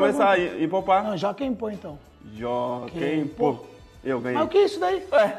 começar a ir, poupar. Não, já quem põe então. já Quem. Eu ganhei. Mas o que é isso daí? Ué,